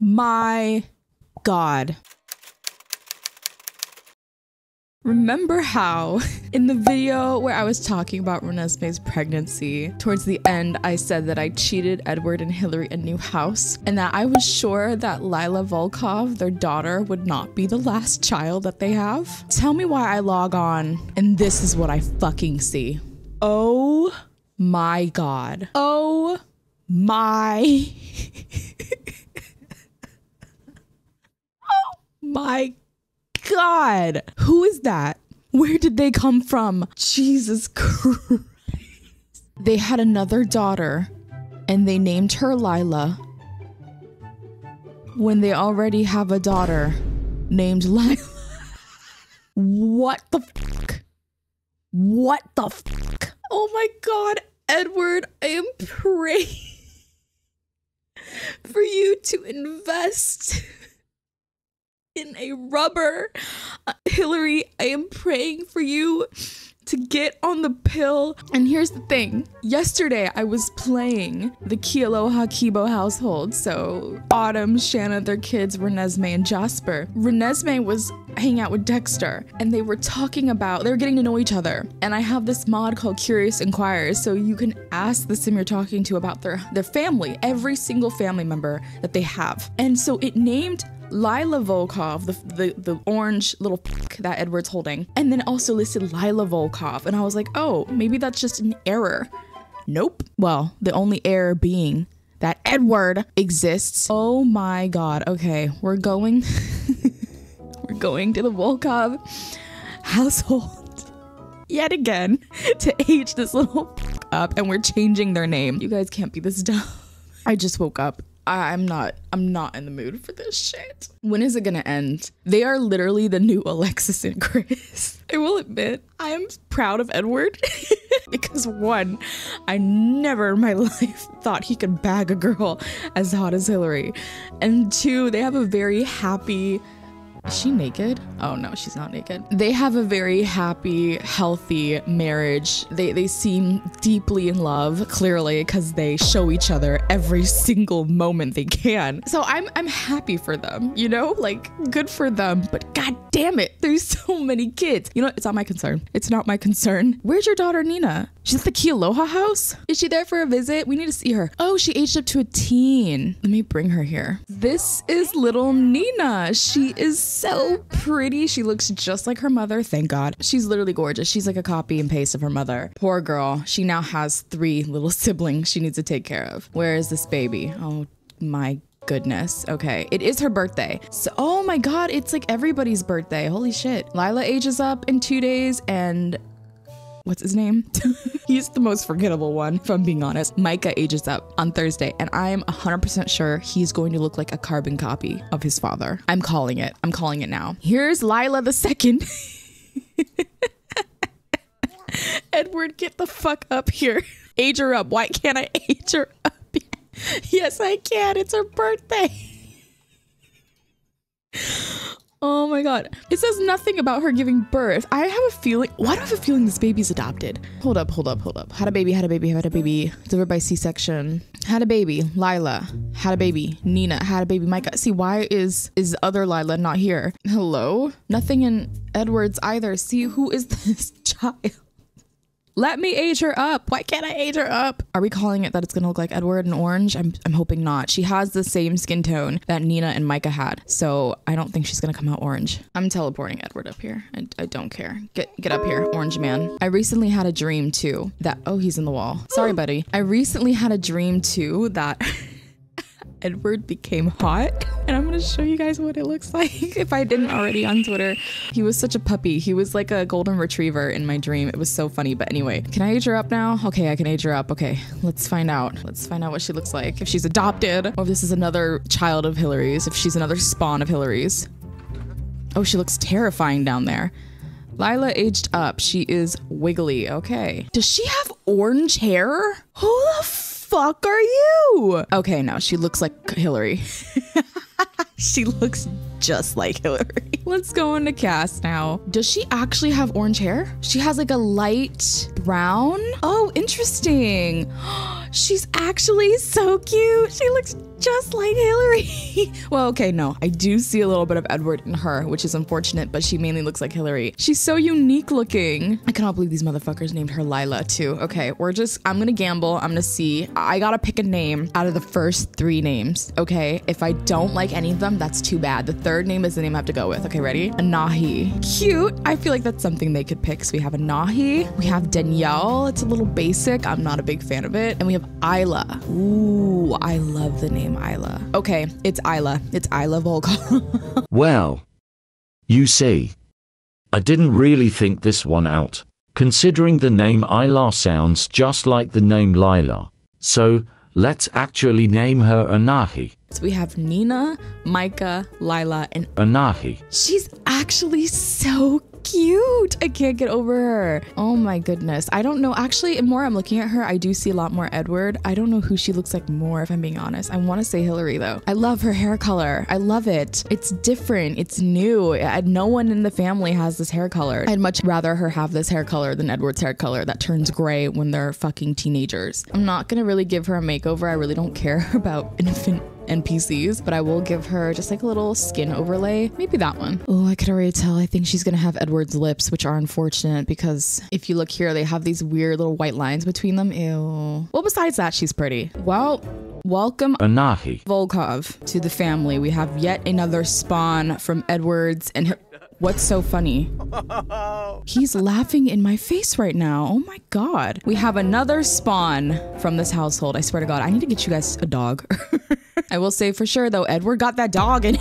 my God. Remember how in the video where I was talking about Renesmee's pregnancy, towards the end, I said that I cheated Edward and Hilary a new house and that I was sure that Lyla Volkov, their daughter, would not be the last child that they have? Tell me why I log on and this is what I fucking see. Oh my God. Oh my. oh my God. Who is that? Where did they come from? Jesus Christ. They had another daughter and they named her Lyla when they already have a daughter named Lyla. What the fuck? What the fuck? Oh my god, Edward, I am praying for you to invest in a rubber. Uh, Hilary, I am praying for you to get on the pill. And here's the thing yesterday I was playing the Kealoha Kibo household. So Autumn, Shanna, their kids, Renesmee, and Jasper. Renesmee was hanging out with Dexter and they were talking about, they were getting to know each other. And I have this mod called Curious Inquires. So you can ask the sim you're talking to about their, their family, every single family member that they have. And so it named Lyla Volkov, the, the, the orange little that Edward's holding, and then also listed Lyla Volkov. And I was like, oh, maybe that's just an error. Nope. Well, the only error being that Edward exists. Oh my god. Okay, we're going we're going to the Volkov household yet again to age this little up and we're changing their name. You guys can't be this dumb. I just woke up I'm not I'm not in the mood for this shit. When is it gonna end? They are literally the new Alexis and Chris. I will admit, I am proud of Edward because one, I never in my life thought he could bag a girl as hot as Hilary. And two, they have a very happy is she naked? Oh no, she's not naked. They have a very happy, healthy marriage. They they seem deeply in love, clearly, because they show each other every single moment they can. So I'm I'm happy for them, you know? Like good for them. But god damn it, there's so many kids. You know, it's not my concern. It's not my concern. Where's your daughter Nina? She's at the Kealoha house? Is she there for a visit? We need to see her. Oh, she aged up to a teen. Let me bring her here. This is little Nina. She is so pretty. She looks just like her mother. Thank God. She's literally gorgeous. She's like a copy and paste of her mother. Poor girl. She now has three little siblings she needs to take care of. Where is this baby? Oh my goodness. Okay. It is her birthday. So, oh my God, it's like everybody's birthday. Holy shit. Lyla ages up in two days and what's his name? He's the most forgettable one, if I'm being honest. Micah ages up on Thursday, and I'm 100% sure he's going to look like a carbon copy of his father. I'm calling it. I'm calling it now. Here's Lyla the second. Edward, get the fuck up here. Age her up. Why can't I age her up? yes, I can. It's her birthday. Oh my god. It says nothing about her giving birth. I have a feeling. Why do I have a feeling this baby's adopted? Hold up, hold up, hold up. Had a baby, had a baby, had a baby. Delivered by C section. Had a baby. Lyla. Had a baby. Nina. Had a baby. Micah. See, why is is other Lyla not here? Hello? Nothing in Edwards either. See, who is this child? Let me age her up. Why can't I age her up? Are we calling it that it's gonna look like Edward and orange? I'm, I'm hoping not. She has the same skin tone that Nina and Micah had, so I don't think she's gonna come out orange. I'm teleporting Edward up here. I, I don't care. Get get up here, orange man. I recently had a dream too that oh he's in the wall. Sorry, buddy. I recently had a dream too that. Edward became hot. And I'm gonna show you guys what it looks like if I didn't already on Twitter. He was such a puppy. He was like a golden retriever in my dream. It was so funny. But anyway, can I age her up now? Okay, I can age her up. Okay, let's find out. Let's find out what she looks like. If she's adopted, or if this is another child of Hilary's, if she's another spawn of Hilary's. Oh, she looks terrifying down there. Lyla aged up. She is wiggly. Okay. Does she have orange hair? Who the fuck are you? Okay, no, she looks like Hilary. she looks just like Hilary. Let's go into CAS now. Does she actually have orange hair? She has like a light brown. Oh, interesting. She's actually so cute. She looks just like Hilary. well, okay, no, I do see a little bit of Edward in her, which is unfortunate, but she mainly looks like Hilary. She's so unique looking. I cannot believe these motherfuckers named her Lyla too. Okay, we're just, I'm gonna gamble. I'm gonna see. I gotta pick a name out of the first three names. Okay, if I don't like any of them, that's too bad. The third name is the name I have to go with. Okay, ready? Anahi. Cute. I feel like that's something they could pick. So we have Anahi. We have Danielle. It's a little basic. I'm not a big fan of it. And we have Isla. Ooh, I love the name Isla. Okay, it's Isla. It's Isla Volkov. Well, you see, I didn't really think this one out, considering the name Isla sounds just like the name Lyla. So, let's actually name her Anahi. So we have Nina, Micah, Lyla, and Anahi. She's actually so cute. I can't get over her. Oh my goodness. I don't know. Actually, more I'm looking at her, I do see a lot more Edward. I don't know who she looks like more, if I'm being honest. I want to say Hilary, though. I love her hair color. I love it. It's different. It's new. I- No one in the family has this hair color. I'd much rather her have this hair color than Edward's hair color that turns gray when they're fucking teenagers. I'm not going to really give her a makeover. I really don't care about infant NPCs, but I will give her just like a little skin overlay. Maybe that one. Oh, I could already tell. I think she's gonna have Edward's lips, which are unfortunate because if you look here, they have these weird little white lines between them. Ew. Well, besides that, she's pretty. Well, welcome Anahi. Volkov to the family. We have yet another spawn from Edwards and her- What's so funny? He's laughing in my face right now. Oh my god. We have another spawn from this household. I swear to god, I need to get you guys a dog. I will say for sure though, Edward got that dog and